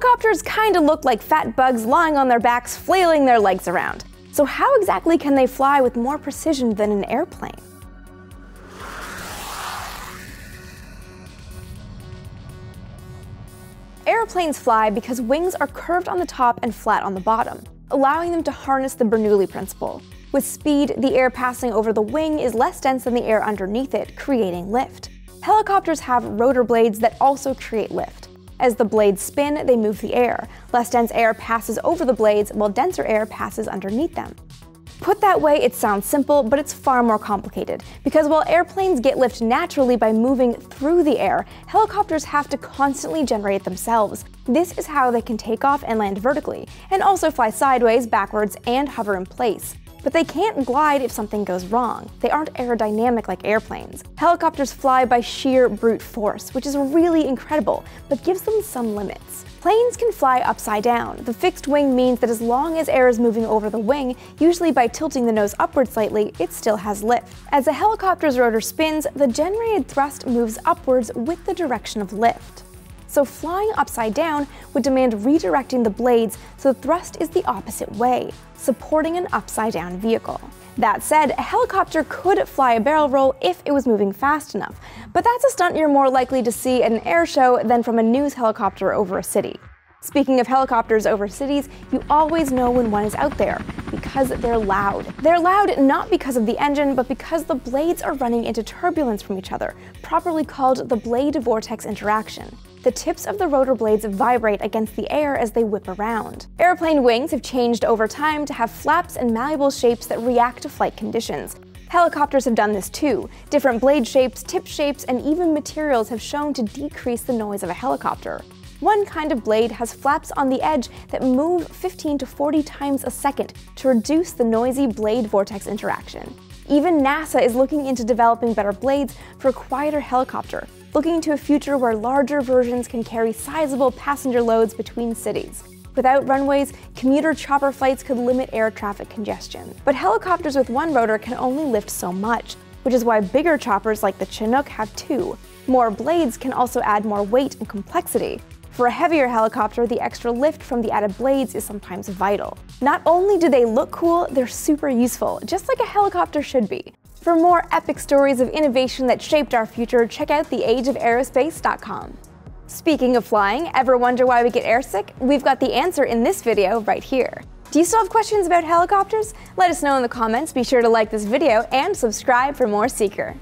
Helicopters kinda look like fat bugs lying on their backs, flailing their legs around. So how exactly can they fly with more precision than an airplane? Airplanes fly because wings are curved on the top and flat on the bottom, allowing them to harness the Bernoulli principle. With speed, the air passing over the wing is less dense than the air underneath it, creating lift. Helicopters have rotor blades that also create lift. As the blades spin, they move the air. Less dense air passes over the blades, while denser air passes underneath them. Put that way, it sounds simple, but it's far more complicated, because while airplanes get lift naturally by moving through the air, helicopters have to constantly generate themselves. This is how they can take off and land vertically, and also fly sideways, backwards, and hover in place. But they can't glide if something goes wrong. They aren't aerodynamic like airplanes. Helicopters fly by sheer brute force, which is really incredible, but gives them some limits. Planes can fly upside down. The fixed wing means that as long as air is moving over the wing, usually by tilting the nose upward slightly, it still has lift. As a helicopter's rotor spins, the generated thrust moves upwards with the direction of lift. So flying upside down would demand redirecting the blades so thrust is the opposite way, supporting an upside down vehicle. That said, a helicopter could fly a barrel roll if it was moving fast enough, but that's a stunt you're more likely to see at an air show than from a news helicopter over a city. Speaking of helicopters over cities, you always know when one is out there because they're loud. They're loud not because of the engine, but because the blades are running into turbulence from each other, properly called the blade vortex interaction. The tips of the rotor blades vibrate against the air as they whip around. Airplane wings have changed over time to have flaps and malleable shapes that react to flight conditions. Helicopters have done this too. Different blade shapes, tip shapes, and even materials have shown to decrease the noise of a helicopter. One kind of blade has flaps on the edge that move 15 to 40 times a second to reduce the noisy blade vortex interaction. Even NASA is looking into developing better blades for a quieter helicopter, looking to a future where larger versions can carry sizable passenger loads between cities. Without runways, commuter chopper flights could limit air traffic congestion. But helicopters with one rotor can only lift so much, which is why bigger choppers like the Chinook have two. More blades can also add more weight and complexity, for a heavier helicopter, the extra lift from the added blades is sometimes vital. Not only do they look cool, they're super useful, just like a helicopter should be. For more epic stories of innovation that shaped our future, check out theageofaerospace.com. Speaking of flying, ever wonder why we get airsick? We've got the answer in this video right here. Do you still have questions about helicopters? Let us know in the comments, be sure to like this video, and subscribe for more Seeker.